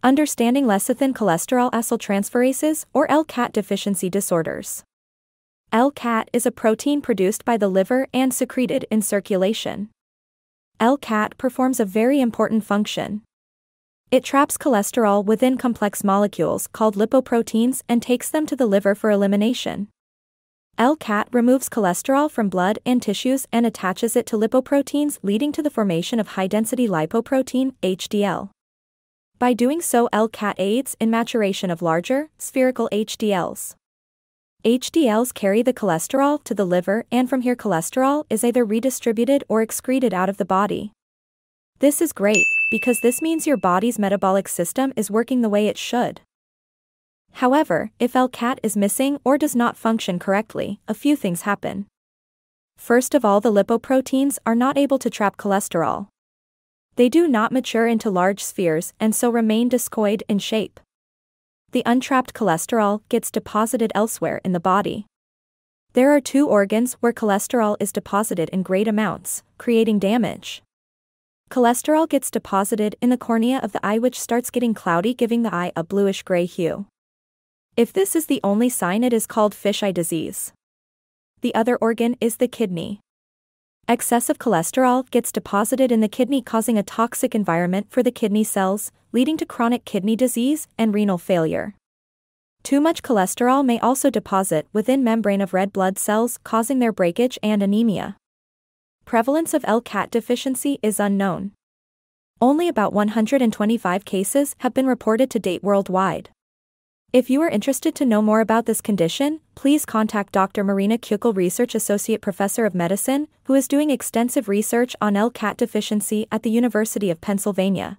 Understanding lecithin cholesterol acyltransferases or LCAT deficiency disorders. LCAT is a protein produced by the liver and secreted in circulation. LCAT performs a very important function. It traps cholesterol within complex molecules called lipoproteins and takes them to the liver for elimination. LCAT removes cholesterol from blood and tissues and attaches it to lipoproteins leading to the formation of high-density lipoprotein, HDL. By doing so LCAT aids in maturation of larger, spherical HDLs. HDLs carry the cholesterol to the liver and from here cholesterol is either redistributed or excreted out of the body. This is great, because this means your body's metabolic system is working the way it should. However, if LCAT is missing or does not function correctly, a few things happen. First of all the lipoproteins are not able to trap cholesterol. They do not mature into large spheres and so remain discoid in shape. The untrapped cholesterol gets deposited elsewhere in the body. There are two organs where cholesterol is deposited in great amounts, creating damage. Cholesterol gets deposited in the cornea of the eye which starts getting cloudy giving the eye a bluish-gray hue. If this is the only sign it is called fish eye disease. The other organ is the kidney. Excessive cholesterol gets deposited in the kidney causing a toxic environment for the kidney cells, leading to chronic kidney disease and renal failure. Too much cholesterol may also deposit within membrane of red blood cells causing their breakage and anemia. Prevalence of LCAT deficiency is unknown. Only about 125 cases have been reported to date worldwide. If you are interested to know more about this condition, please contact Dr. Marina Cuchel Research Associate Professor of Medicine, who is doing extensive research on LCAT deficiency at the University of Pennsylvania.